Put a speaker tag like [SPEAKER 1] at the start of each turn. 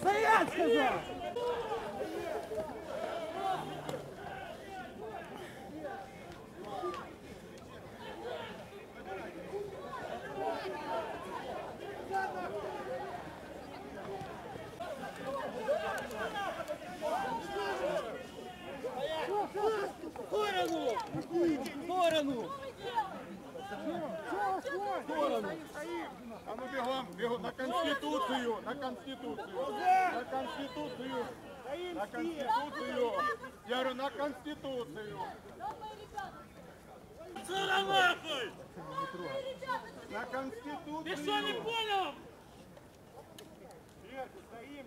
[SPEAKER 1] Стоять, сказав! В сторону! В сторону! Сторону!
[SPEAKER 2] А ну бегом, бегом, на Конституцию, на Конституцию, на Конституцию, на Конституцию. Я говорю, на Конституцию,
[SPEAKER 3] Отсюда нахуй!
[SPEAKER 2] на
[SPEAKER 3] Ты
[SPEAKER 2] Конституцию.
[SPEAKER 3] что, не понял?
[SPEAKER 2] Стоим,